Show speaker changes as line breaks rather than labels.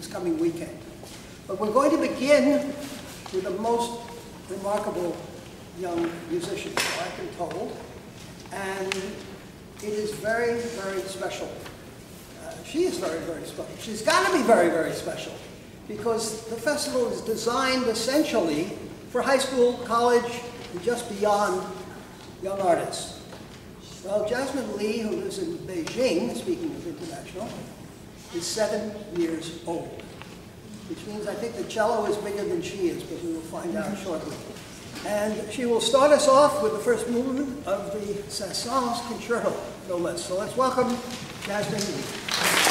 this coming weekend. But we're going to begin with the most remarkable young musician, I've been told, and it is very, very special. Uh, she is very, very special. She's got to be very, very special because the festival is designed essentially for high school, college, and just beyond young artists. Well, Jasmine Li, who lives in Beijing, speaking of international, is seven years old, which means I think the cello is bigger than she is, but we will find out shortly. And she will start us off with the first movement of the Saint-Saëns Concerto, no less. So let's welcome Jasmine.